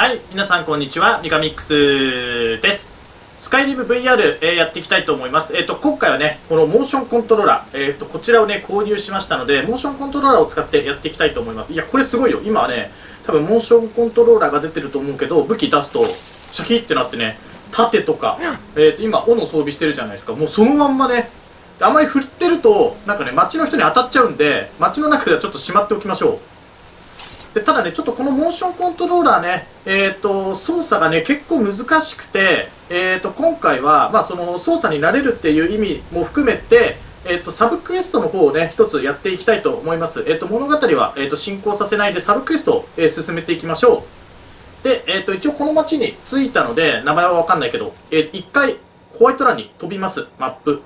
はい、皆さんこんにちは、リカミックスです。スカイリム VR、えーやっていきたいと思います。えっ、と、今回はね、このモーションコントローラー、えっ、と、こちらをね、購入しましたので、モーションコントローラーを使ってやっていきたいと思います。いや、これすごいよ。今はね、多分モーションコントローラーが出てると思うけど、武器出すと、シャキってなってね、盾とか、えっ、と、今、斧装備してるじゃないですか。もうそのまんまね、あまり振ってると、なんかね、街の人に当たっちゃうんで、街の中ではちょっとしまっておきましょう。でただね、ちょっとこのモーションコントローラーね、えー、と操作がね結構難しくて、えー、と今回は、まあ、その操作に慣れるっていう意味も含めて、えー、とサブクエストの方をね一つやっていきたいと思います、えー、と物語は、えー、と進行させないでサブクエストを、えー進めていきましょう。で、えー、と一応この街に着いたので名前は分かんないけど、えー、一回ホワイトランに飛びますマップ。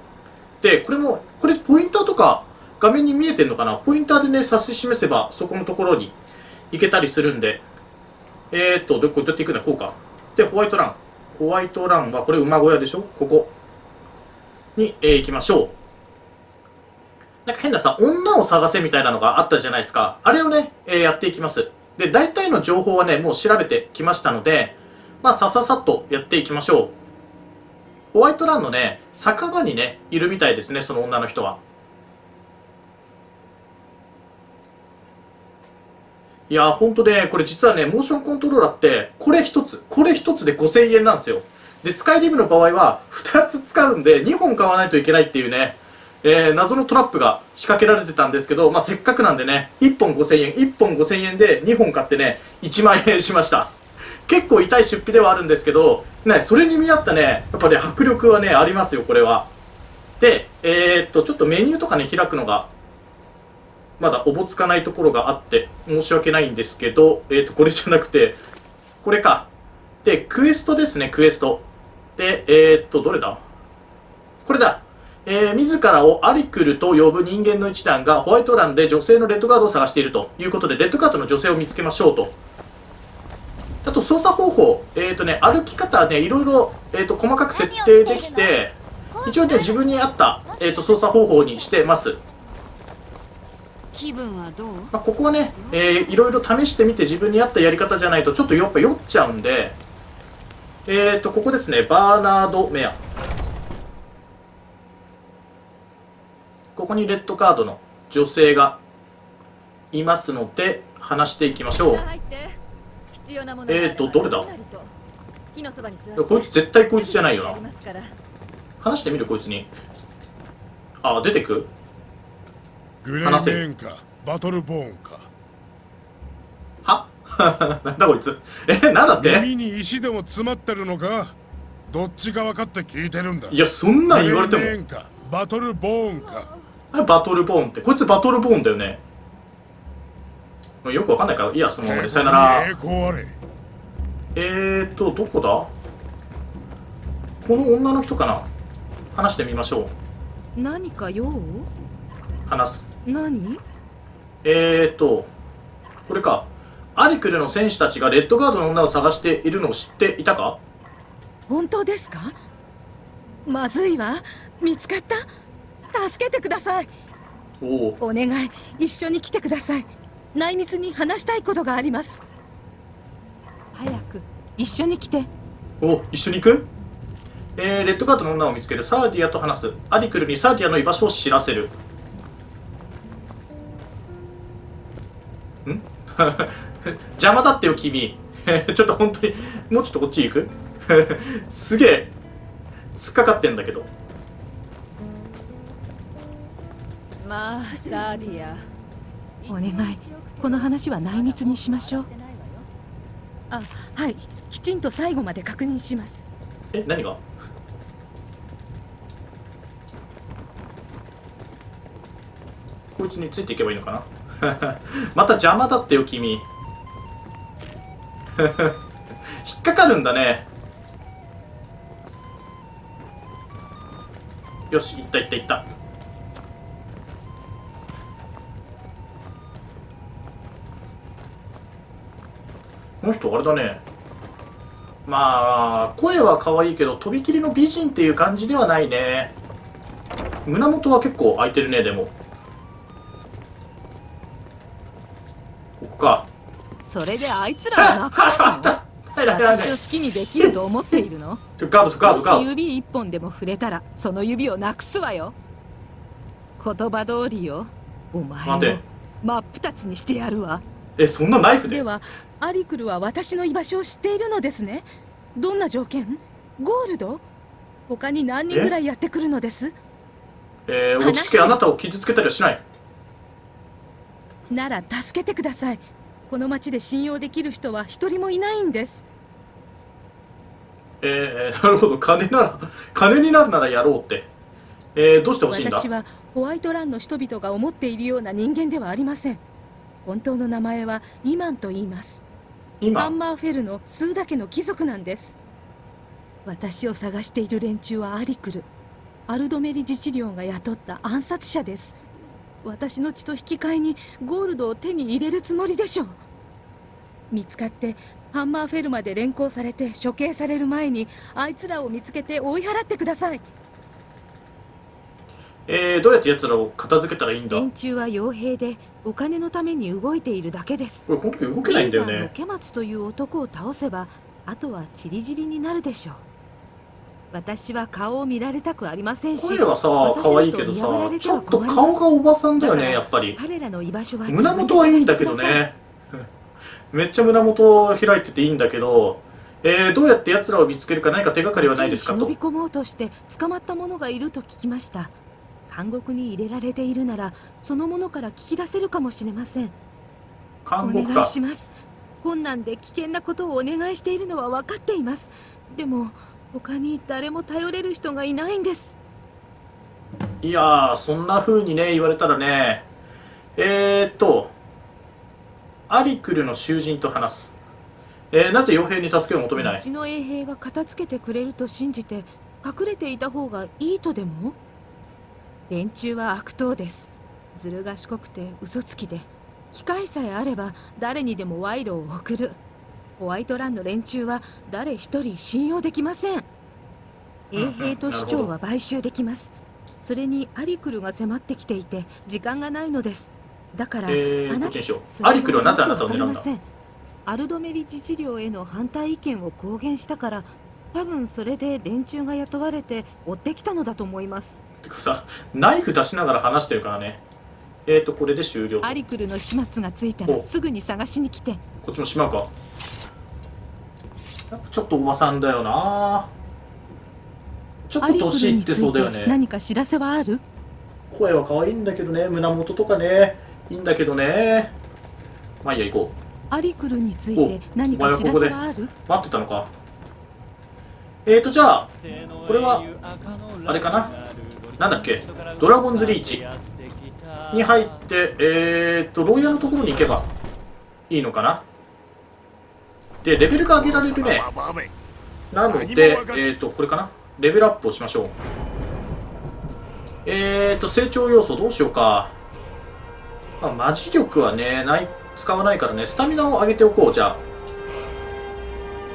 でこれもこれポインターとか画面に見えてるのかな？ポインターでね指し示せばそこのところに行けたりするんで。えー、っとどこどうやって行くんだこうか。でホワイトラン。ホワイトランはこれ馬小屋でしょ？ここ。に、えー行きましょう。なんか変なさ女を探せみたいなのがあったじゃないですか。あれをね、えーやっていきます。で大体の情報はねもう調べてきましたのでまあさささっとやっていきましょう。ホワイトランのね酒場にねいるみたいですねその女の人は。いやー、ほんとね、これ実はね、モーションコントローラーって、これ一つ、これ一つで5000円なんですよ。で、スカイリムの場合は、2つ使うんで、2本買わないといけないっていうね、えー、謎のトラップが仕掛けられてたんですけど、まあ、せっかくなんでね、1本5000円、1本5000円で2本買ってね、1万円しました。結構痛い出費ではあるんですけど、ね、それに見合ったね、やっぱね、迫力はね、ありますよ、これは。で、えー、っと、ちょっとメニューとかね、開くのがまだおぼつかないところがあって申し訳ないんですけど、えー、とこれじゃなくてこれか。でクエストですねクエスト。でえっ、とどれだ？これだ。えー自らをアリクルと呼ぶ人間の一団がホワイトランで女性のレッドカードを探していると。いうことでレッドカードの女性を見つけましょうと。あと操作方法。えっ、とね歩き方はねいろいろ、えー、と細かく設定できて一応ね自分に合った、えー、と操作方法にしてます気分はどう？まあ、ここはね、えーいろいろ試してみて自分に合ったやり方じゃないとちょっとやっぱ酔っちゃうんでえーとここですねバーナード・メア。ここにレッドカードの女性がいますので話していきましょう。入っーとどれだ？こいつ絶対こいつじゃないよな。話してみるこいつに。あ出てく？グレーメンかバトルボーンか。は？なんだこいつ。えなんだって？耳に石でも詰まってるのか？どっちが分かって聞いてるんだ？いやそんなん言われても。バトルボーンか。バトルボーンって。こいつバトルボーンだよね。よくわかんないからいいやそのままで。さよなら。えーとどこだ？この女の人かな？話してみましょう。何か用？話す何？えーとこれか。アリクルの戦士たちがレッドガードの女を探しているのを知っていたか？本当ですか？まずいわ。見つかった？助けてください。おおお願い。一緒に来てください。内密に話したいことがあります。早く一緒に来て。お一緒に行く？えー、レッドガードの女を見つけるサーディアと話す。アリクルにサーディアの居場所を知らせる 邪魔だってよ君。ちょっと本当にもうちょっとこっち行く？すげえ突っかかってんだけど。まあサーディア。お願い。この話は内密にしましょう。あはい。きちんと最後まで確認します。え何が？こいつについていけばいいのかな？また邪魔だってよ君。引っかかるんだね。よし行った行った行った。この人あれだね。まあ声は可愛いけどとびきりの美人っていう感じではないね。胸元は結構開いてるねでも。それであいつらあは仲あしまった。私を好きにできると思っているの？もし指一本でも触れたらその指をなくすわよ。言葉通りよ。お前を真っ二つにしてやるわ。えそんなナイフで？ではアリクルは私の居場所を知っているのですね。どんな条件？ゴールド？他に何人ぐらいやってくるのです？えー、落ち着け。あなたを傷つけたりはしない。なら助けてくださいこの町で信用できる人は一人もいないんです。えー、なるほど。金なら金になるならやろうって。えー、どうしてほしいんだ？私はホワイトランの人々が思っているような人間ではありません。本当の名前はイマンと言います。ハ今ン。マーフェルの数だけの貴族なんです。私を探している連中はアリクル。アルドメリ自治領が雇った暗殺者です。私の血と引き換えにゴールドを手に入れるつもりでしょう見つかってハンマーフェルまで連行されて処刑される前にあいつらを見つけて追い払ってください。えー、どうやって奴らを片付けたらいいんだ？連中は傭兵でお金のために動いているだけです。これこの時動けないんだよね。ケマツという男を倒せばあとはチリジリになるでしょう。私は顔を見られたくありませんし声はさ可愛いけどさちょっと顔がおばさんだよねやっぱり。彼らの居場所は胸元はいいんだけどねめっちゃ胸元開いてていいんだけどえー、どうやって奴らを見つけるか何か手がかりはないですかと。忍び込もうとして捕まった者がいると聞きました。監獄に入れられているならその者から聞き出せるかもしれません。お願いします。困難で危険なことをお願いしているのは分かっています。でも他に誰も頼れる人がいないんです。いやーそんな風にね言われたらね。えー、っとアリクルの囚人と話す、えー、なぜ傭兵に助けを求めない？うちの衛兵が片付けてくれると信じて隠れていた方がいいとでも？連中は悪党です。ずる賢くて嘘つきで。機会さえあれば誰にでも賄賂を送る。ホワイトランの連中は誰一人信用できません。衛兵と市長は買収できます。それにアリクルが迫ってきていて時間がないのですだから、えーこっちにしようアリクルはなぜあなたを狙うん。だアルドメリ自治領への反対意見を公言したから多分それで連中が雇われて追ってきたのだと思います。てかさナイフ出しながら話してるからね。えー、っとこれで終了こアリクルの始末がついたらお。すぐに探しに来て。っちもしまうか。やっぱちょっとおばさんだよな。ちょっと年いってそうだよね。何か知らせはある？声は可愛いんだけどね。胸元とかねいいんだけどね。まあいいや行こアリクルについて何か知らせはある？う待ってたのか。えーとじゃあこれはあれかな？なんだっけ？ドラゴンズリーチに入ってえーと牢屋のところに行けばいいのかな？でレベルが上げられるね。なのでえーとこれかな？レベルアップをしましょう。えーと成長要素どうしようかまあ、マジ力はねない使わないからねスタミナを上げておこうじゃあ。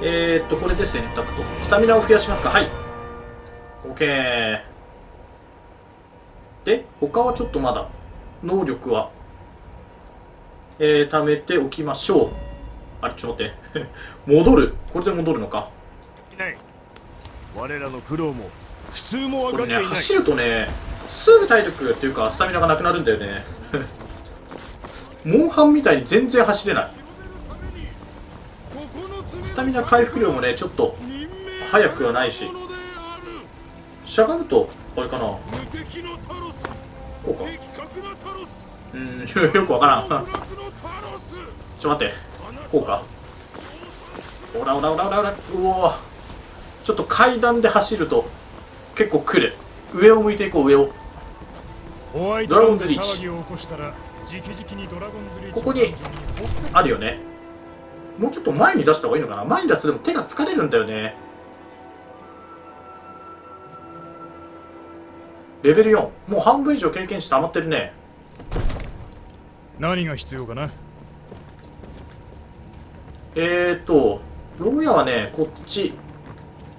えー、っとこれで選択と。スタミナを増やしますか。はい。OK で他はちょっとまだ能力はえー、貯めておきましょう。あれちょっと待って。戻る。これで戻るのか。いない。我らの苦労も普通もこ分かっていない。れね走るとねすぐ体力っていうかスタミナがなくなるんだよねモンハンみたいに全然走れない。スタミナ回復量もねちょっと早くはないし。しゃがむとあれかな。こうか。うん よくわからん。ちょっと待って。こうか。オラオラオラオラオラうおー。ちょっと階段で走ると結構来る。上を向いていこう上を。ドラゴンズリーチここにあるよね。もうちょっと前に出した方がいいのかな？前に出すとでも手が疲れるんだよね。レベル4もう半分以上経験値溜まってるね。何が必要かな？えーと牢屋はねこっち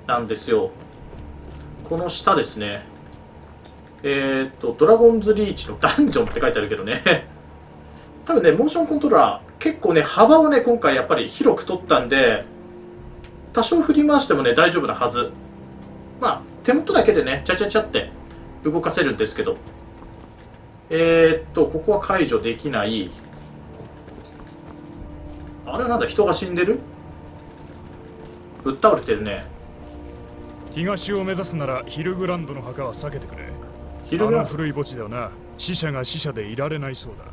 なんですよ。この下ですね。えーとドラゴンズリーチのダンジョンって書いてあるけどね多分ねモーションコントローラー結構ね幅をね今回やっぱり広く取ったんで多少振り回してもね大丈夫なはず。まあ手元だけでねチャチャチャって動かせるんですけど。えー、っとここは解除できない。あれはなんだ人が死んでる？ぶっ倒れてるね。東を目指すならヒルグランドの墓は避けてくれ。昼があの古い墓地ではな死者が死者でいられないそうだ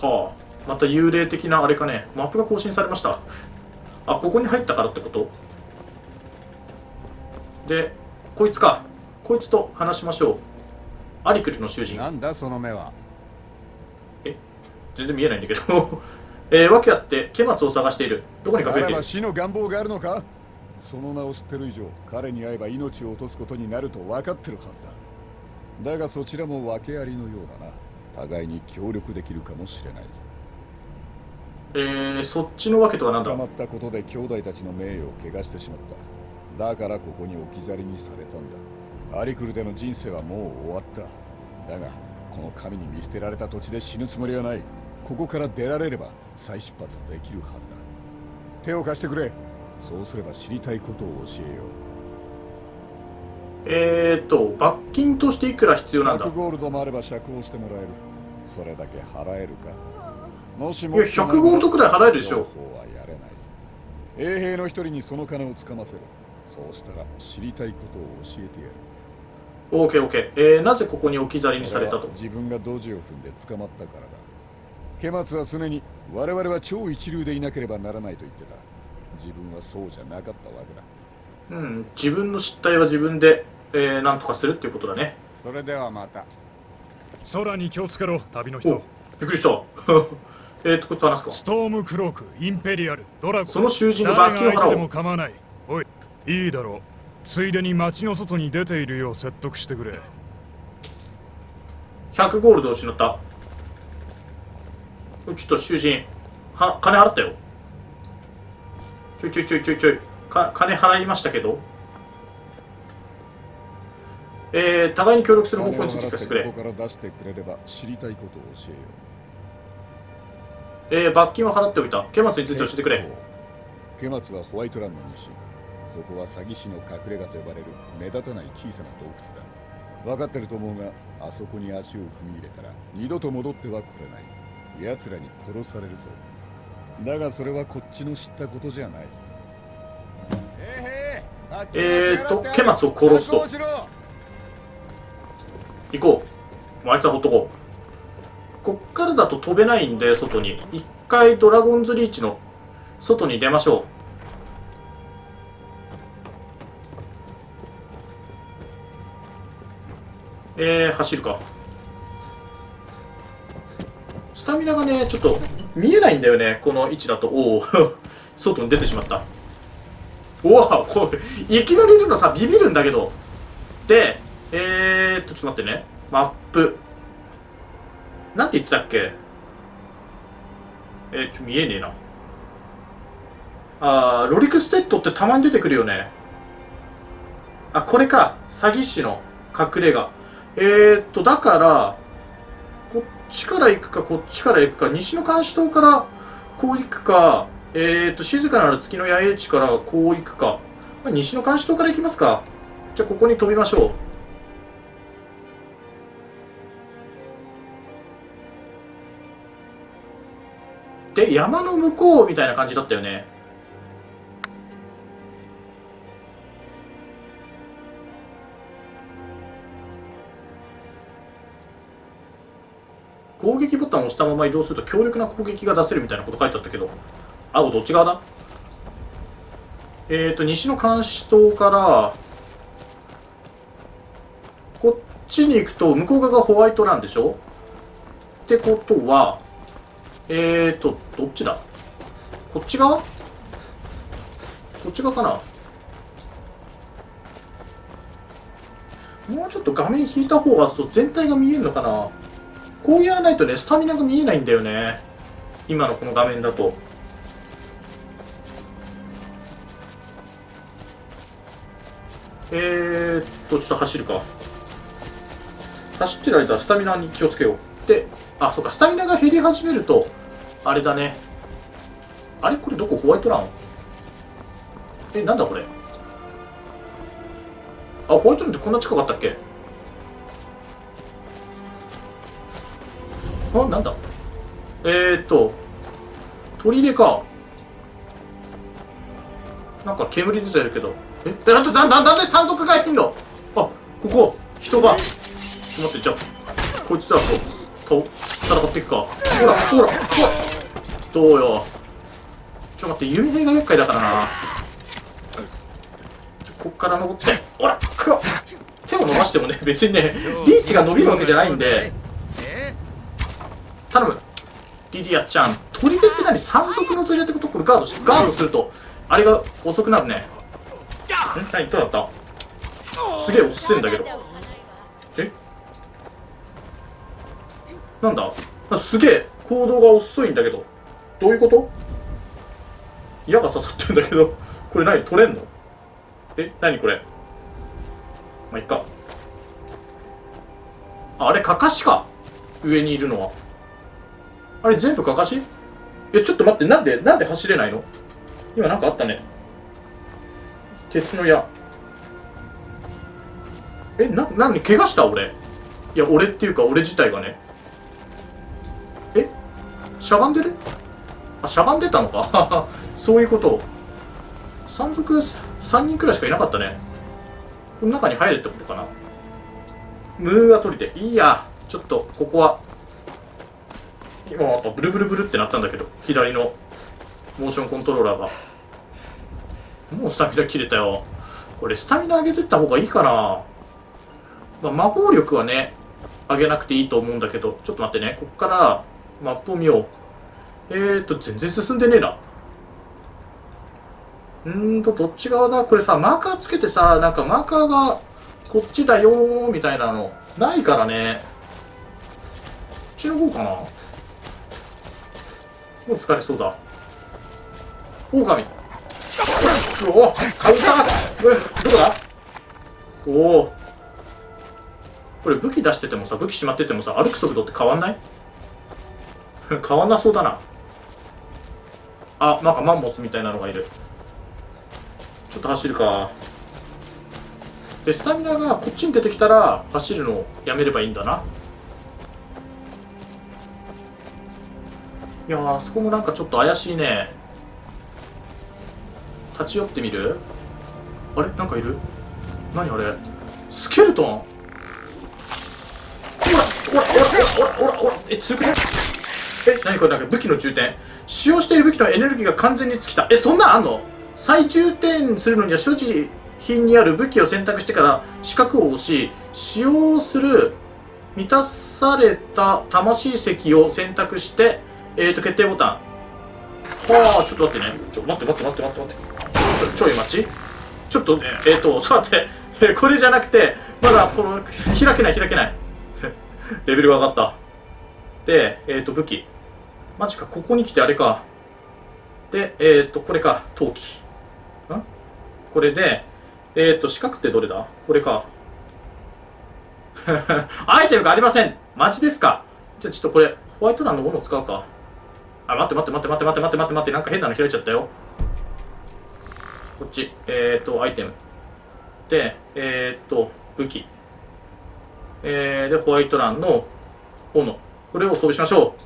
はあ。また幽霊的なあれかね。マップが更新されました。あここに入ったからってこと？でこいつか。こいつと話しましょう。アリクルの囚人。なんだその目は。全然見えないんだけど。えー、訳あってケマツを探している。どこに隠れている？死の願望があるのか？その名を知ってる以上彼に会えば命を落とすことになると分かってるはずだ。だがそちらも訳ありのようだな互いに協力できるかもしれない。えー、そっちのわけとは何だ？捕まったことで兄弟たちの名誉を汚してしまった。だからここに置き去りにされたんだ。アリクルでの人生はもう終わった。だがこの神に見捨てられた土地で死ぬつもりはない。ここから出られれば再出発できるはずだ。手を貸してくれ。そうすれば知りたいことを教えよう。えーと罰金としていくら必要なんだ？100ゴールドもあれば釈放してもらえるそれだけ払えるか。もしいや100ゴールドくらい払えるでしょ。両方はやれない。衛兵の一人にその金をつかませるそうしたら知りたいことを教えてやる。OKOK、えー、なぜここに置き去りにされたと？自分がドジを踏んで捕まったからだ。ケマツは常に我々は超一流でいなければならないと言ってた。自分はそうじゃなかったわけだ。うん自分の失態は自分で、えー、なんとかするっていうことだね。それではまた空に気をつけろ旅のお人びっくりした。えーとこいつと話すか。ストームクロークインペリアルドラゴンその囚人の罰金を払おう。でも構わない。おいいいだろ。うついでに街の外に出ているよう説得してくれ。100ゴールドを失った。ちょっと囚人は金払ったよ。ちょいちょいちょいちょいちょい。か金払いましたけどえー、互いに協力する方法について聞かせてくれ。ここから出してくれれば知りたいことを教えよえー、罰金を払っておいた。刑末について教えてくれ。ケマツはホワイトランド西そこは詐欺師の隠れ家と呼ばれる目立たない小さな洞窟だ。分かってると思うがあそこに足を踏み入れたら二度と戻っては来れない。奴らに殺されるぞ。だがそれはこっちの知ったことじゃない。えーとケマツを殺すと行こう。もうあいつはほっとこう。こっからだと飛べないんで外に。一回ドラゴンズリーチの外に出ましょう。えー、走るか。スタミナがねちょっと見えないんだよね。この位置だと。おお 外に出てしまった。おわこれいきなりいるのさビビるんだけど。でえー、っとちょっと待ってね。マップ。なんて言ってたっけ？えー、ちょ見えねえな。あーロリクステッドってたまに出てくるよね。あこれか。詐欺師の隠れ家。えー、っとだからこっちから行くかこっちから行くか。西の監視塔からこう行くか。えー、っと静かなる月の野営地からこう行くか、ま、西の監視塔から行きますか。じゃあここに飛びましょう。で山の向こうみたいな感じだったよね？攻撃ボタンを押したまま移動すると強力な攻撃が出せるみたいなこと書いてあったけどあどっち側だ？えっ、ー、と西の監視塔からこっちに行くと向こう側がホワイトランでしょ？ってことはえーとどっちだ？こっち側？こっち側かな？もうちょっと画面引いた方がそう全体が見えるのかな？こうやらないとねスタミナが見えないんだよね。今のこの画面だと。えー、っとちょっと走るか。走ってる間スタミナに気をつけよう。であそうかスタミナが減り始めるとあれだね。あれこれどこホワイトラン？えなんだこれ？あホワイトルームってこんな近かったっけ？あなんだ？えー、っと砦か。なんか煙出てるけど。えなんでなんでなんで山賊がいるの？あここ人がちょっと待ってじゃあこいつらとと戦っていくか。ほらほらほら。どうよ。ちょっと待って弓兵が厄介だからな。こっから登って。ほらくわ手を伸ばしてもね 別にねリーチが伸びるわけじゃないんで。頼む。リディアちゃん。砦って何？山賊の砦ってこと？これガードしてガードすると。あれが遅くなるね。ん何？どうだった？すげえ遅いんだけど。え？なんだ？すげえ行動が遅いんだけど。どういうこと？矢が刺さってるんだけど。これ何？取れんの？え何これ？まあいっか。あれかかしか？上にいるのは。あれ全部かかし？えちょっと待ってなんでなんで走れないの？今なんかあったね。鉄の矢。えな何怪我した？俺。いや俺っていうか俺自体がね。え？しゃがんでる？あしゃがんでたのか。そういうこと。山賊3人くらいしかいなかったね。この中に入れってことかな。ムーは取りで。いいや。ちょっとここは。今またブルブルブルってなったんだけど。左のモーションコントローラーが。もうスタミナ切れたよ。これスタミナ上げてった方がいいかな、まあ、魔法力はね上げなくていいと思うんだけど。ちょっと待ってね。こっからマップを見よう。えーと全然進んでねえな。うーんとどっち側だ？これさマーカーつけてさなんかマーカーがこっちだよーみたいなのないからね。こっちの方かな？もう疲れそうだ。狼。おカウンター。えどこだ？おおこれ武器出しててもさ武器しまっててもさ歩く速度って変わんない？変わんなそうだな。あなんかマンモスみたいなのがいる。ちょっと走るか。でスタミナがこっちに出てきたら走るのをやめればいいんだな。いやあそこもなんかちょっと怪しいね。立ち寄ってみる？あれ？なんかいる？何あれ？スケルトン？ほらほらほらほらほらほらえ強くない？え何これなんか武器の充填。使用している武器のエネルギーが完全に尽きた。えそんなんあんの？再充填するのには所持品にある武器を選択してから四角を押し使用する満たされた魂石を選択してえーと決定ボタン。はあちょっと待ってね。ちょ待って待って待って待って待って。ちょちょい待ち。ちょっとねえーとちょっと待って。これじゃなくてまだこの開けない開けない。レベルが上がった。でえーと武器。マジかここに来てあれか。でえーとこれか陶器。ん？これでえーと四角ってどれだ？これか。アイテムがありません。マジですか？じゃあちょっとこれホワイトランのものを使うか。あ待って待って待って待って待って待って待って待ってなんか変なの開いちゃったよ。こっちえーとアイテム。でえーと武器。えー、でホワイトランの斧。これを装備しましょう。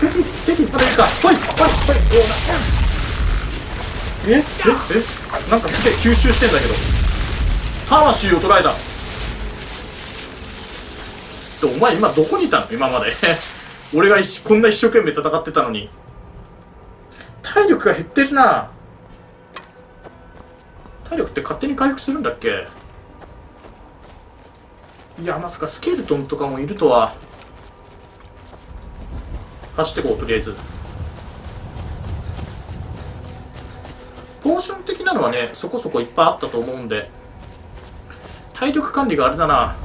敵敵まだいるかほいほいほいえええなんかすげえ吸収してんだけど。魂を捉えた。お前今どこにいたの？今まで。俺がこんな一生懸命戦ってたのに。体力が減ってるな。体力って勝手に回復するんだっけ？いやまさかスケルトンとかもいるとは。走ってこうとりあえず。ポーション的なのはねそこそこいっぱいあったと思うんで。体力管理があれだな。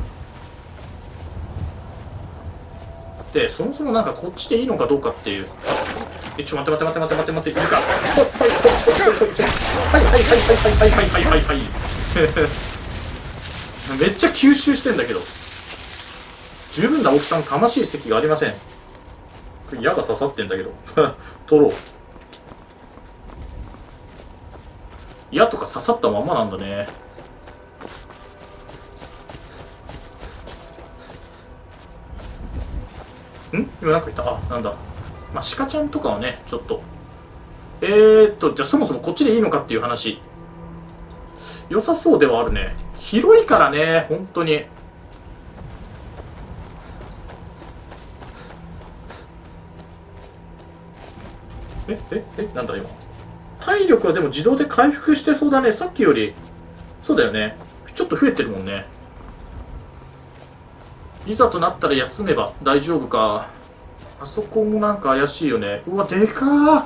でそもそもなんかこっちでいいのかどうかっていう。えちょ待って待って待って待って待って待っているか。はいはいはいはいはいはいはいはいはい。は いめっちゃ吸収してんだけど。十分な大きさのかましい席がありません。矢が刺さってんだけど。取ろう。矢とか刺さったままなんだね。ん？今なんかいた？あなんだ。まあ鹿ちゃんとかはねちょっと。えー、っとじゃあそもそもこっちでいいのかっていう話。良さそうではあるね。広いからね本当に。えええなんだ今？体力はでも自動で回復してそうだね。さっきより。そうだよね。ちょっと増えてるもんね。いざとなったら休めば大丈夫か。あそこもなんか怪しいよね。うわでかー。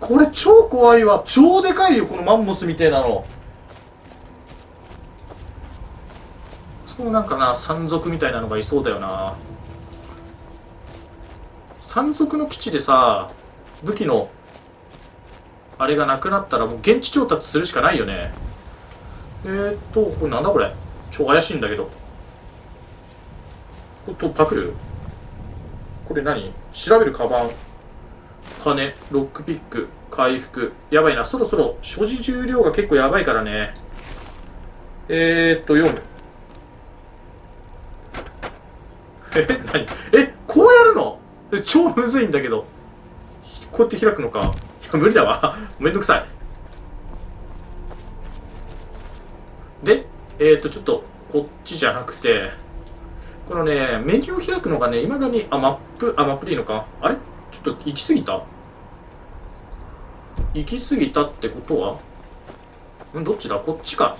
これ超怖いわ。超でかいよこのマンモスみたいなの。そうなんかな山賊みたいなのがいそうだよな。山賊の基地でさ武器のあれがなくなったらもう現地調達するしかないよね。えー、っとこれなんだこれ？超怪しいんだけど。これとパクる？これ何？調べるカバン。金ロックピック回復。やばいな。そろそろ所持重量が結構やばいからね。えー、っと読む。え何？えこうやるの？超むずいんだけど。こうやって開くのかいや 無理だわ。めんどくさい。でえー、とちょっとこっちじゃなくてこのねメニューを開くのがねいまだにあマップあマップでいいのか。あれ？ちょっと行き過ぎた？行き過ぎたってことは？んどっちだ？こっちか。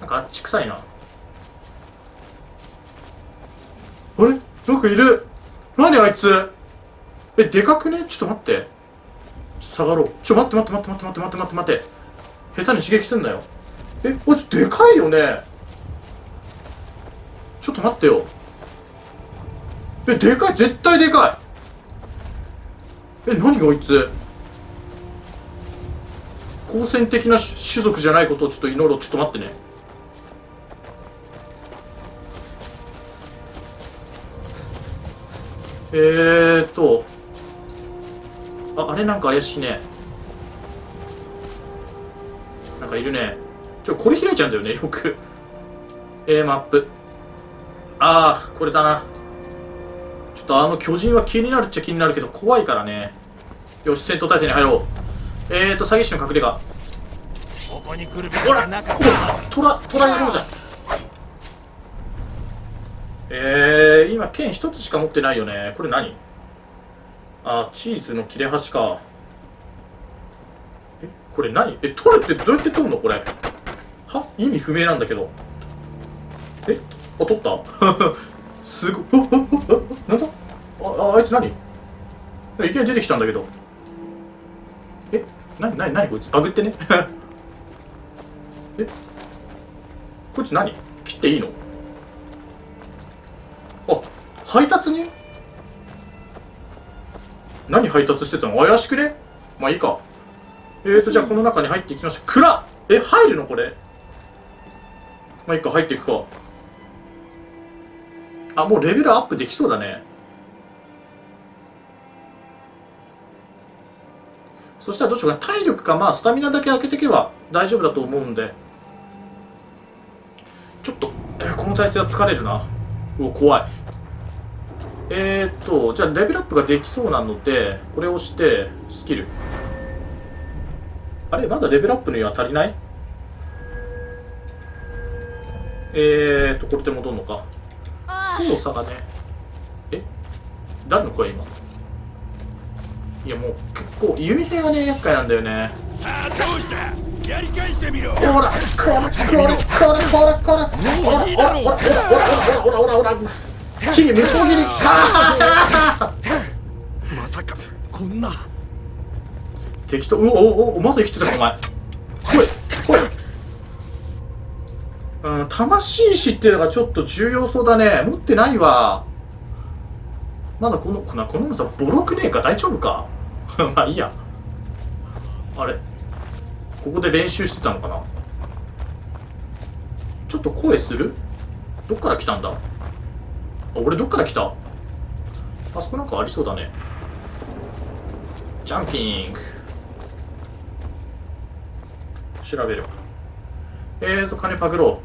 なんかあっち臭いな。あれ？なんかいる。何あいつ？えでかくね？ちょっと待って。下がろう。ちょ待って待って待って待って待って待って待って下手に刺激すんなよ。えあいつでかいよね。ちょっと待ってよ。えでかい？絶対でかい。え何があいつ？好戦的な種族じゃないことをちょっと祈ろう。ちょっと待ってね。えーと。ああれなんか怪しいね。なんかいるね。ちょこれ開いちゃうんだよねよく。えー、マップ。ああこれだな。ちょっとあの巨人は気になるっちゃ気になるけど怖いからね。よし戦闘態勢に入ろう。えーと詐欺師の隠れ家。ここに来るほらトラトラ野郎じゃん。えー、今剣一つしか持ってないよね。これ何？あチーズの切れ端か。えこれ何？え取るってどうやって取るの？これ。は？意味不明なんだけど。え？あ取った？すごい。ああああなんだああいつ何？いきなり出てきたんだけど。え？な何何何こいつ？バグってね。え？こいつ何？切っていいの？あ配達に何配達してたの？怪しくね？まあいいか。えーとじゃあこの中に入っていきましょう。蔵。え入るのこれ？まあいいか入っていくか。あもうレベルアップできそうだね。そしたらどうしようか体力か。まあスタミナだけ開けていけば大丈夫だと思うんで。ちょっと、えーこの体勢は疲れるな。うお怖い。えー、っとじゃあレベルアップができそうなのでこれを押してスキル。あれまだレベルアップには足りない？えー、っとこれで戻るのか。操作がね。え？誰の声今？いやもう結構弓兵がね厄介なんだよね。さあどうした？やり返してみろ。ほらこらこらこらこらこらこらほらほらほらほらほらほらほらほらほら木に無双切りあまさかこんな。適当。うおおおまだ生きてた。かお前。来い。来い。うん魂石っていうのがちょっと重要そうだね。持ってないわ。まだこのこのこのさボロくねえか。大丈夫か？まあいいや。あれ？ここで練習してたのかな？ちょっと声する？どっから来たんだ？あ俺どっから来た？あそこなんかありそうだね。ジャンピング調べるえーと金パクろ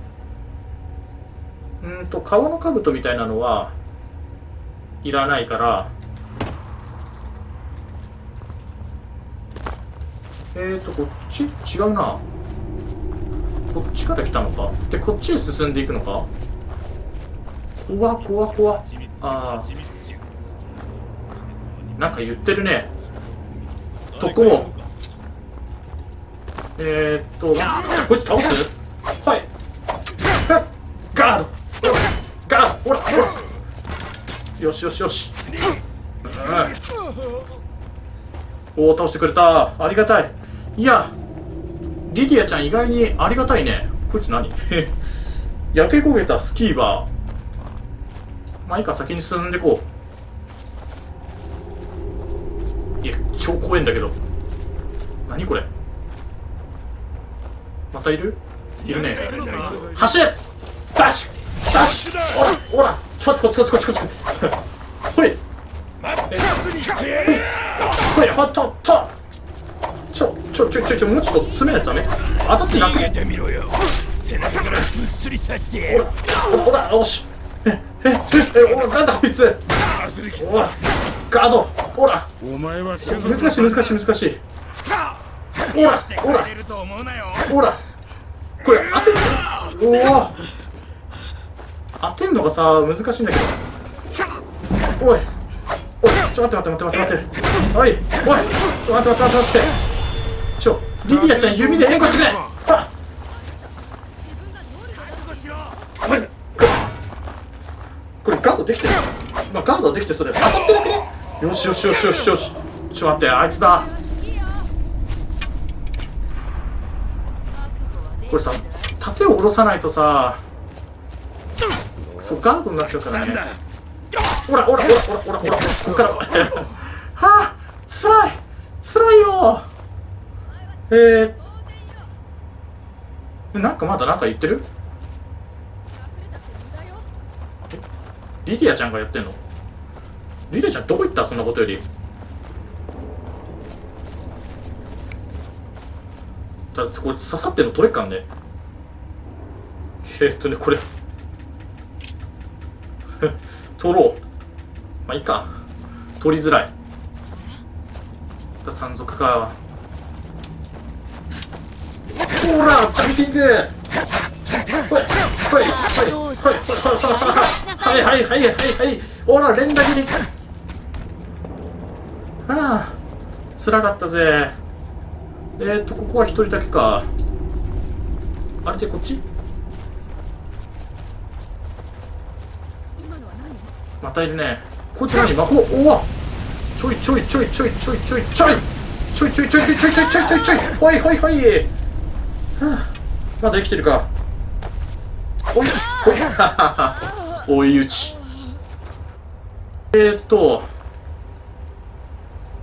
う。うんと革の兜みたいなのはいらないから。えーとこっち？違うな。こっちから来たのか？でこっちへ進んでいくのか？怖怖怖ああなんか言ってるね。特攻もえー、っとこいつ倒す？はい。ガード。ガード。ほらほら。よしよしよし、うん、おお倒してくれた。ありがたい。いやリディアちゃん意外にありがたいね。こいつ何？焼け焦げたスキーバーまあいいか先に進んでこう。いや超怖いんだけど。何これ。またいる？いるね。走れ！ダッシュ！ダッシュ！ほらほら！ちょっとこっちこっちこっちこっちほい。ほい。ほっとっと。ちょちょちょちょちょもうちょっと詰めないとダメ。当たってなくね？てみろよ。背中からぶっすり刺してほらほらよしえええおなんだこいつ。ほらガード。ほら。お前は難しい難しい難しい。ほらほら。ほら。これ当てんの？おお当てんのがさ難しいんだけど。おい。おいちょって待って待って待って待って。おいおい。ちょ待って待って待って待って。ちょリディアちゃん弓で援護してくれ。はっこれガードできてる。まあガードできてそれ当たってなくね？よしよしよしよしよし。ちょっと待ってあいつだ。これさ盾を下ろさないとさ。そうガードになっちゃうからね。ほらほらほらほらほらほらここから。はあつらい。つらいよ。えー、なんかまだなんか言ってる？リディアちゃんがやってんの？リディアちゃんどこ行った？そんなことより。だこ刺さってんの取れっかんね。え、っとねこれ。取ろう。まあいいか。取りづらい。だ山賊かほらジャンピング。ほいほいほいほいほい。はいはいはいはいはい。ほら連打切り。はあつらかったぜ。えー、っとここは一人だけか。あれでこっち？またいるね。こいつ何？魔法おわ。ちょいちょいちょいちょいちょいちょいちょい。ちょいちょいちょいちょいちょいちょいちょいちょいちょい。ほいほいほい。はあまだ生きてるか。おいほい。追い打ち。えー、っと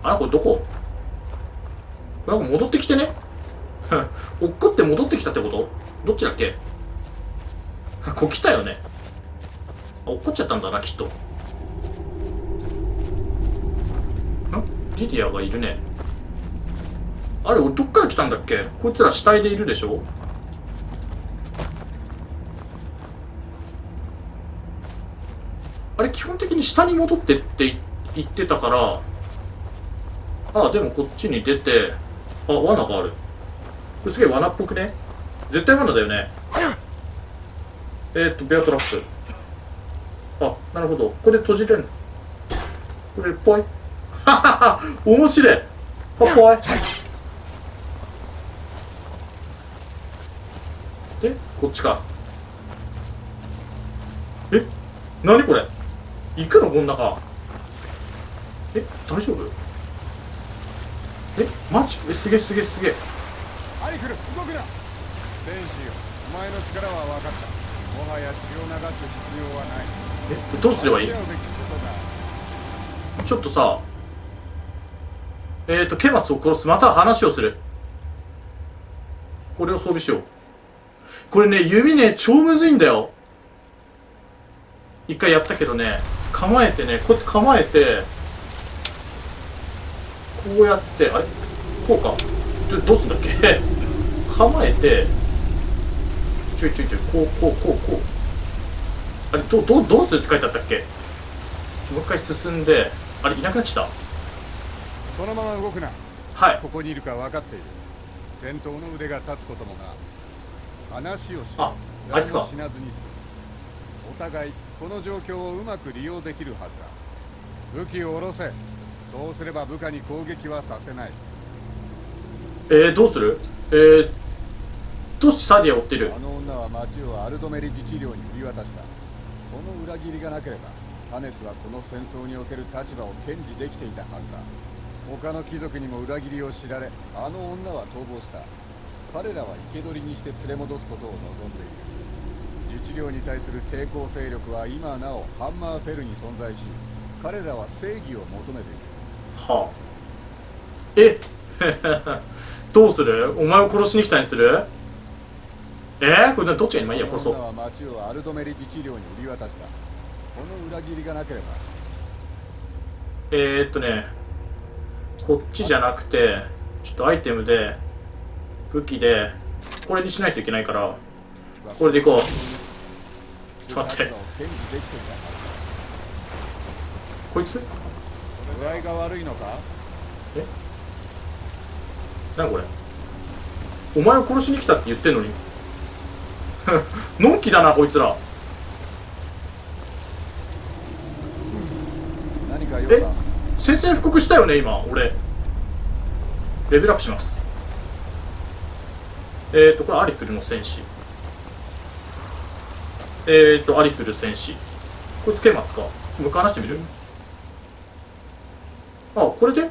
あれこれどこ？なんか戻ってきてね。落っこって戻ってきたってこと？どっちだっけ？あここ来たよね。落っこっちゃったんだなきっと。んリディアがいるね。あれ俺どっから来たんだっけ？こいつら死体でいるでしょあれ基本的に下に戻ってって言ってたからああでもこっちに出てあ罠がある。これすげえ罠っぽくね？絶対罠だよね。えー、っとベアトラップあなるほど。これ閉じれん。これぽい。ははは面白い。あぽい。でこっちか。え？何これ？行くのこん中。え大丈夫？えマジ？えすげえすげえすげえ。アリクル動くな。天使よ。お前の力は分かった。もはや血を流す必要はない。えどうすればいい？ちょっとさえーとケマツを殺す。または話をする。これを装備しよう。これね弓ね超むずいんだよ。一回やったけどね構えてねこうやって構えてこうやってあれ？こうか？どどうすんだっけ？構えてちょいちょいちょいこうこうこうこう。あれどどどうするって書いてあったっけ？もう一回進んであれいなくなっちゃっそのまま動くな。たはい。ここにいるか分かっている。戦闘の腕が立つこともな話をしああいつか。死なずにするお互いこの状況をうまく利用できるはずだ。武器を下ろせ。そうすれば部下に攻撃はさせない。えー、どうする？えー、どうしてサディアを追ってる。あの女は町をアルドメリ自治領に売り渡した。この裏切りがなければタネスはこの戦争における立場を堅持できていたはずだ。他の貴族にも裏切りを知られあの女は逃亡した。彼らは生け捕りにして連れ戻すことを望んでいる自治領に対する抵抗勢力は今なおハンマーフェルに存在し彼らは正義を求めている。はあ。え？どうする？お前を殺しに来たにする？え？ー、これどっちがいいまあいいや殺そう。女は町をアルドメリ自治領に売り渡した。この裏切りがなければ。えー、っとね。こっちじゃなくてちょっとアイテムで武器でこれにしないといけないからこれでいこう。ちょっと待って。こいつ？具合が悪いのか？何これ？お前を殺しに来たって言ってんのに。のんきだなこいつら。何か用えか。宣戦布告したよね今俺。レベルアップします。えーとこれアリクルの戦士えーとアリクル戦士。こいつケマツか？もう一回話してみる？あこれで？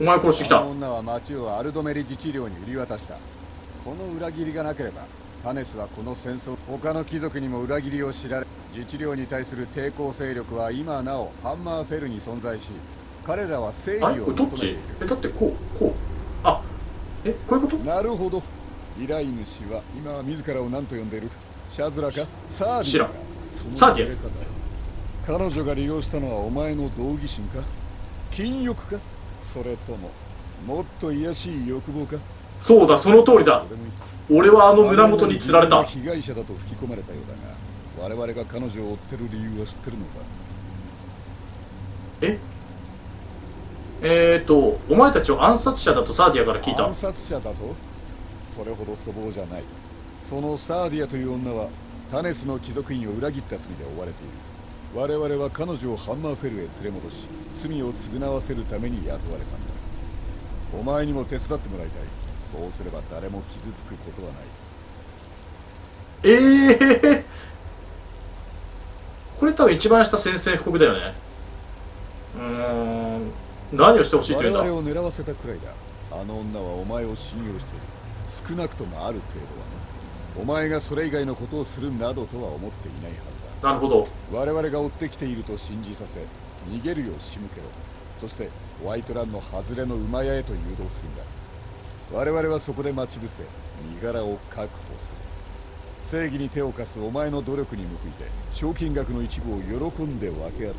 お前を殺してきた。女は町をアルドメリ自治領に売り渡した。この裏切りがなければタネスはこの戦争他の貴族にも裏切りを知られ自治領に対する抵抗勢力は今なおハンマーフェルに存在し彼らは正義を求めている。えだってこうこう。あえこういうこと？なるほど。依頼主は今は自らを何と呼んでいる？シャズラか？サーディサーディ彼女が利用したのはお前の道義心か？金欲か？それとももっと卑しい欲望か？そうだその通りだ。俺はあの胸元に釣られた。被害者だと吹き込まれたようだが我々が彼女を追ってる理由は知ってるのか？え？えーとお前たちを暗殺者だとサーディアから聞いた。暗殺者だと？それほど粗暴じゃないそのサーディアという女はタネスの貴族院を裏切った罪で追われている。我々は彼女をハンマーフェルへ連れ戻し罪を償わせるために雇われたんだ。お前にも手伝ってもらいたい。そうすれば誰も傷つくことはない。ええー、これ多分一番下宣戦布告だよね。うーん。何をしてほしいとい我うんだ？々を狙わせたくらいだ。あの女はお前を信用している。少なくともある程度はなお前がそれ以外のことをするなどとは思っていないはずだ。なるほど。我々が追ってきていると信じさせ逃げるよう仕向けろ。そしてホワイトランの外れの馬屋へと誘導するんだ。我々はそこで待ち伏せ身柄を確保する。正義に手を貸すお前の努力に報いて賞金額の一部を喜んで分け与えよ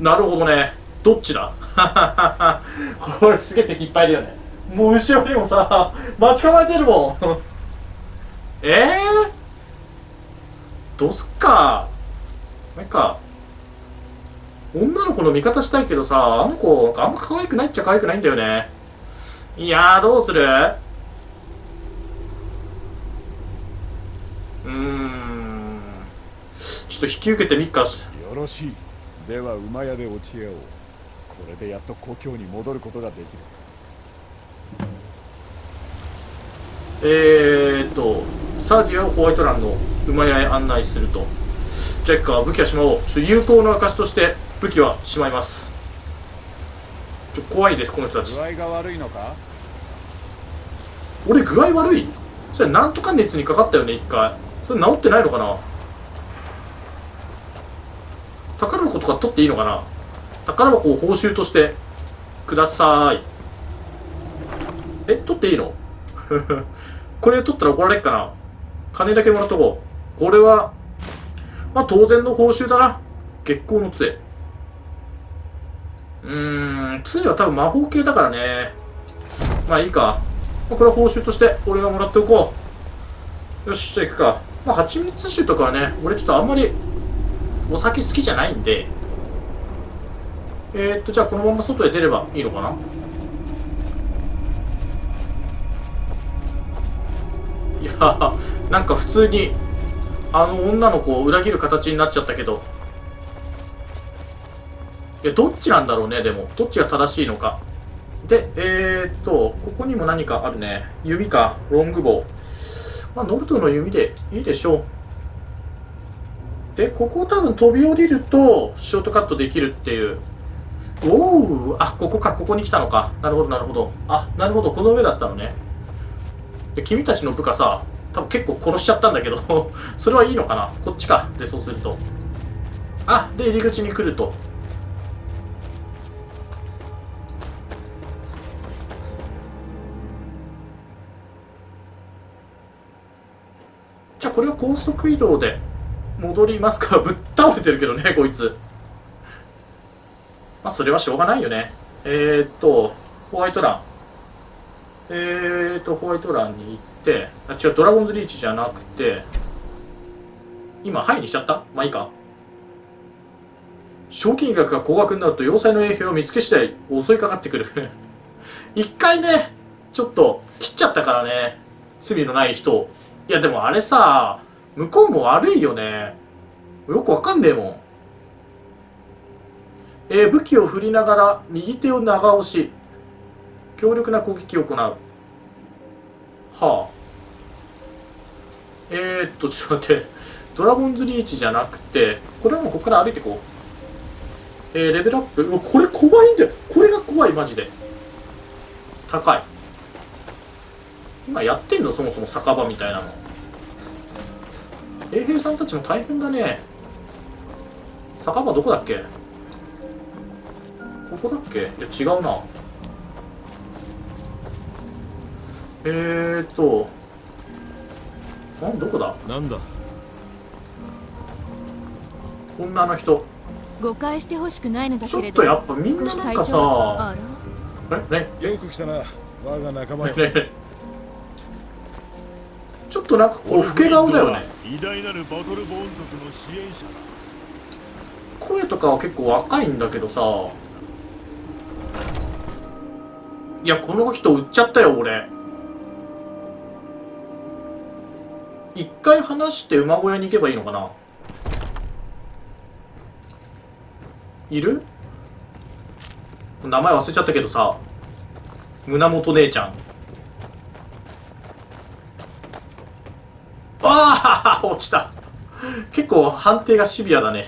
なるほどね。どっちだ？これすげえ敵いっぱいいるよねもう後ろにもさ待ち構えてるもん。ええー、どうすっか。なんか女の子の味方したいけどさあの子あんま可愛くないっちゃ可愛くないんだよね。いやどうする？うん。ちょっと引き受けてみっか。よろしい。では馬屋で落ち合おう。これでやっと故郷に戻ることができる。えーっとサーディアをホワイトランの馬屋へ案内すると。じゃあいっか武器はしまおう。ちょ有効な証として武器はしまいます。ちょ怖いですこの人たち。具合が悪いのか？俺具合悪い？それなんとか熱にかかったよね一回。それ治ってないのかな？宝箱とか取っていいのかな？宝箱を報酬としてください。え取っていいの？これ取ったら怒られっかな。金だけもらっとこう。これはまあ当然の報酬だな。月光の杖。うーん杖は多分魔法系だからね。まあいいか。まあこれは報酬として俺がもらっておこう。よしじゃあ行くか。まあ蜂蜜酒とかはね俺ちょっとあんまりお酒好きじゃないんで。えー、っとじゃあこのまま外へ出ればいいのかな？いやなんか普通にあの女の子を裏切る形になっちゃったけど。いやどっちなんだろうねでも。どっちが正しいのか。でえー、っとここにも何かあるね。弓かロングボウ。まあノルトの弓でいいでしょう。でここを多分飛び降りるとショートカットできるっていう。おおあここかここに来たのか。なるほどなるほど。あなるほどこの上だったのね。で君たちの部下さ多分結構殺しちゃったんだけど それはいいのかな？こっちか。でそうすると。あで入り口に来ると。じゃあこれは高速移動で戻りますか？ぶっ倒れてるけどねこいつ。まあそれはしょうがないよね。えー、っとホワイトラン。えーと、ホワイト欄に行って、あ、違う、ドラゴンズリーチじゃなくて、今、ハイにしちゃった？まあいいか。賞金額が高額になると要塞の衛兵を見つけ次第襲いかかってくる。一回ね、ちょっと切っちゃったからね。罪のない人。いや、でもあれさ、向こうも悪いよね。よくわかんねえもん。えー武器を振りながら右手を長押し。強力な攻撃を行う。はあ。えー、っとちょっと待って。ドラゴンズリーチじゃなくてこれはもうここから歩いていこう。えー、レベルアップ。うわこれ怖いんだよ。これが怖いマジで。高い。今やってんの？そもそも酒場みたいなの。衛兵さんたちも大変だね。酒場どこだっけ？ここだっけ？いや違うな。えーと。あどこだ？なんだ？女の人。誤解してほしくないのだちょけれど。っとやっぱみんななんかさ。えねよく来たな。我が仲間よちょっとなんかこう老け顔だよね。偉大なるバトルボーン族の支援者だ。声とかは結構若いんだけどさ。いやこの人売っちゃったよ俺一回話して馬小屋に行けばいいのかな？いる？名前忘れちゃったけどさ胸元姉ちゃん。ああ 落ちた。結構判定がシビアだね。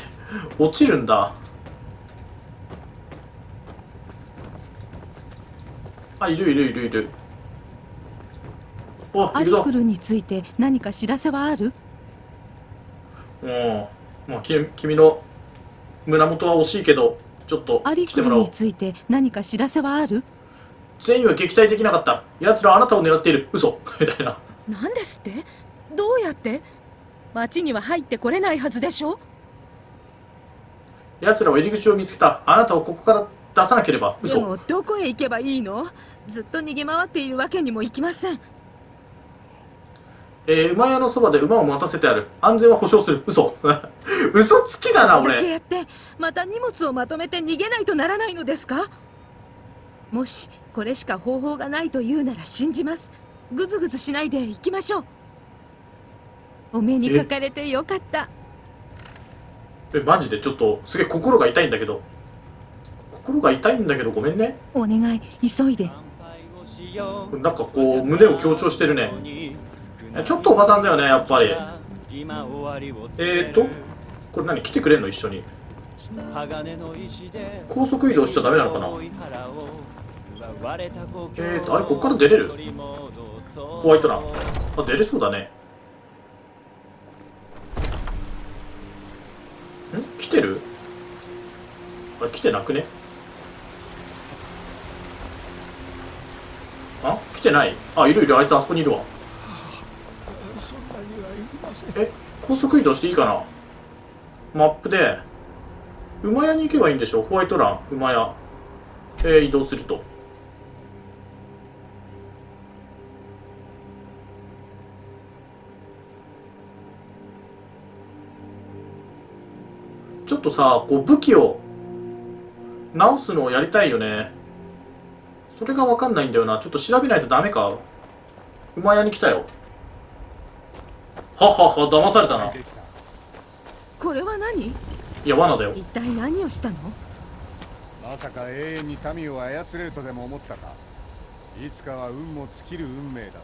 落ちるんだ。あいるいるいるいる。アリクルについて何か知らせはある？うん。もう君君の胸元は惜しいけどちょっとアリ来てもらおう。クルについて何か知らせはある？全員は撃退できなかった。奴らはあなたを狙っている。嘘。みたいな。なんですって？どうやって？町には入ってこれないはずでしょ？奴らは入り口を見つけた。あなたをここから出さなければ。で嘘もどこへ行けばいいの？ずっと逃げ回っているわけにもいきませんえー、馬屋のそばで馬を待たせてある。安全は保証する。嘘。嘘つきだなだけ俺やってまた荷物をまとめて逃げないとならないのですか？もしこれしか方法がないというなら信じます。ぐずぐずしないで行きましょう。お目にかかれてよかった。えマジでちょっとすげえ心が痛いんだけど。心が痛いんだけどごめんね。お願い。急いで。なんかこう胸を強調してるね。えちょっとおばさんだよねやっぱり。えーとこれ何来てくれんの一緒に？高速移動しちゃダメなのかな？えーとあれこっから出れる？ホワイトランあ出れそうだね。ん？来てる？あれ来てなくね？あ？来てない？あいるいるあいつあそこにいるわえ高速移動していいかな？マップで。馬屋に行けばいいんでしょ？ホワイトラン馬屋。えー、移動すると。ちょっとさこう武器を直すのをやりたいよね。それが分かんないんだよな。ちょっと調べないとダメか。馬屋に来たよ。はっはっは騙されたな。これは何？いや罠だよ。一体何をしたの？まさか永遠に民を操れるとでも思ったか？いつかは運も尽きる運命だった。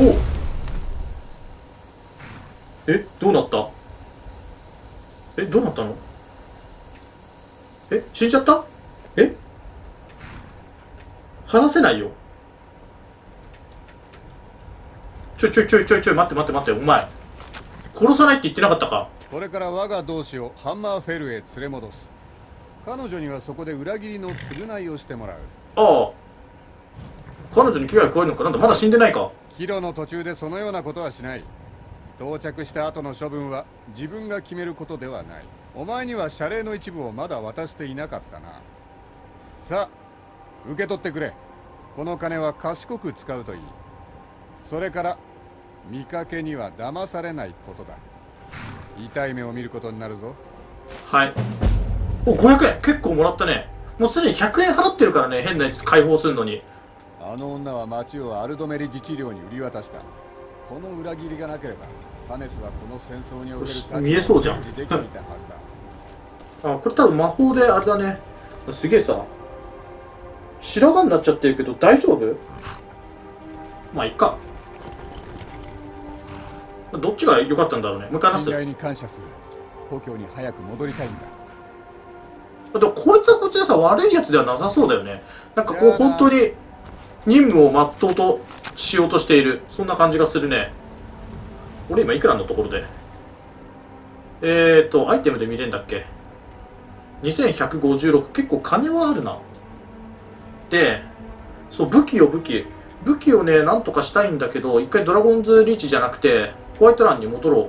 おうえどうなった？えどうなったの？え死んじゃった？え？話せないよちょいちょいちょいちょいちょい待って待って待ってお前。殺さないって言ってなかったか？これから我が同志をハンマーフェルへ連れ戻す。彼女にはそこで裏切りの償いをしてもらう。ああ。彼女に危害加えるのか？なんだまだ死んでないか？帰路の途中でそのようなことはしない。到着した後の処分は自分が決めることではない。お前には謝礼の一部をまだ渡していなかったな。さあ受け取ってくれ。この金は賢く使うといい。それから見かけには騙されないことだ。痛い目を見ることになるぞ。はい。お500円。結構もらったね。もうすでに100円払ってるからね変なやつ解放するのに。あの女は町をアルドメリ自治領に売り渡した。この裏切りがなければパネスはこの戦争における立場を見えそうじゃん。あこれ多分魔法であれだね。すげえさ。白髪になっちゃってるけど大丈夫？まあいっかどっちが良かったんだろうね。向かいます信頼に感謝する。故郷に早く戻りたいんだ。でもこいつはこいつでさ悪いやつではなさそうだよね。なんかこう本当に任務を全うとしようとしている。そんな感じがするね。俺今いくらのところで？えーとアイテムで見れるんだっけ？2156結構金はあるな。でそう武器よ武器。武器をねなんとかしたいんだけど一回ドラゴンズリーチじゃなくてホワイトランに戻ろう。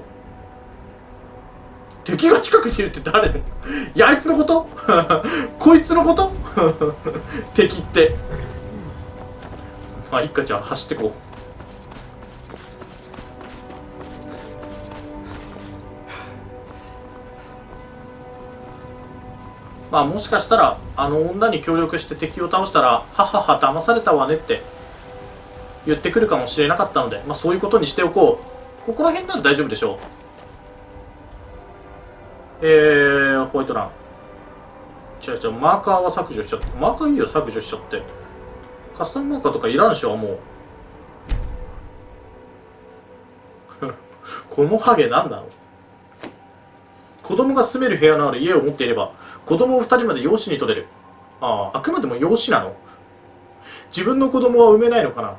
敵が近くにいるって誰？いやあいつのこと？こいつのこと？敵って。まあいっかじゃあ走ってこう。まあもしかしたらあの女に協力して敵を倒したらははは騙されたわねって言ってくるかもしれなかったので、まあ、そういうことにしておこう。ここら辺なら大丈夫でしょう。えー、ホワイトラン。違う違うマーカーは削除しちゃって。マーカーいいよ削除しちゃって。カスタムマーカーとかいらんしはもう。このハゲ何なの子供が住める部屋のある家を持っていれば子供を2人まで養子に取れる。あああくまでも養子なの。自分の子供は産めないのかな。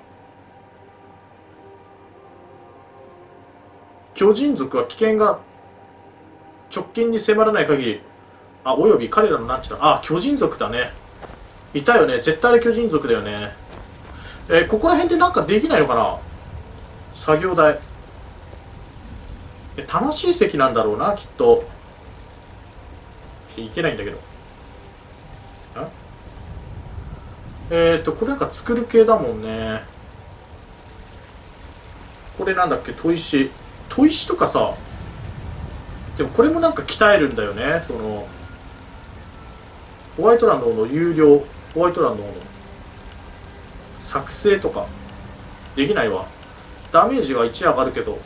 巨人族は危険が直近に迫らない限りあおよび彼らのなんちゅうのあ巨人族だね。いたよね。絶対巨人族だよね。えーここら辺でなんかできないのかな？作業台。え楽しい席なんだろうなきっと。いけないんだけど。んえー、っとこれなんか作る系だもんね。これなんだっけ？砥石。砥石とかさでもこれもなんか鍛えるんだよね。そのホワイトランドの有料ホワイトランドの作成とかできないわ。ダメージが1上がるけど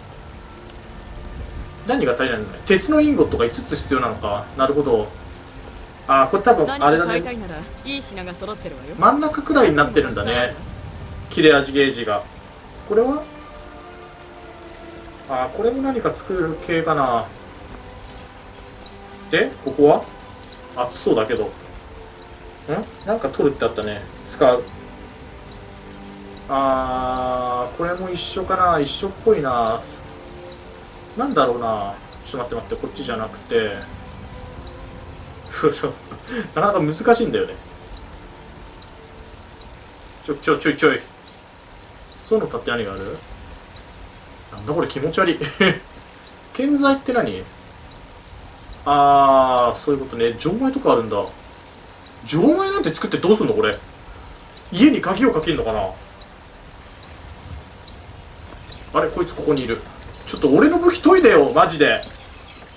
何が足りないのね？鉄のインゴットが5つ必要なのか？なるほど。あーこれ多分何あれだね。か買いたいならいい品が揃ってるわよ。真ん中くらいになってるんだね。切れ味ゲージが。これはあこれも何か作る系かな。でここは？熱そうだけど。ん？なんか取るってあったね。使う。あーこれも一緒かな。一緒っぽいな。なんだろうな。ちょっと待って待ってこっちじゃなくて。なかなか難しいんだよね。ちょちょちょいちょい。そうのたって何がある？なんだこれ気持ち悪い。建材って何？ああそういうことね。錠前とかあるんだ。錠前なんて作ってどうすんのこれ？家に鍵をかけるのかな？あれこいつここにいる。ちょっと俺の武器研いでよマジで。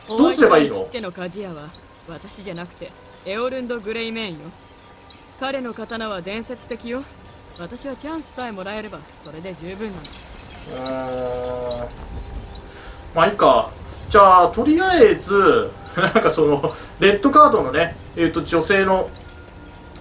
どうすればいいの？お前との鍛冶屋は私じゃなくてエオルンド・グレイメインよ。彼の刀は伝説的よ。私はチャンスさえもらえればそれで十分なのうんまあいいか。じゃあとりあえず なんかそのレッドカードのねえっ、と女性の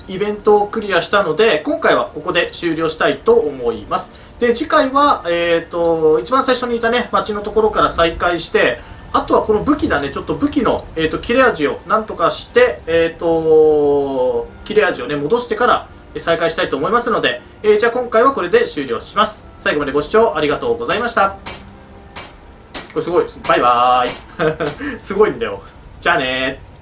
イベントをクリアしたので今回はここで終了したいと思います。で次回はえっ、と一番最初にいたね街のところから再開してあとはこの武器だね。ちょっと武器の、えー、と切れ味をなんとかしてえっ、と切れ味をね戻してから再開したいと思いますので、えーじゃあ今回はこれで終了します。最後までご視聴ありがとうございました。これすごいバイバーイ。すごいんだよ。じゃあねー。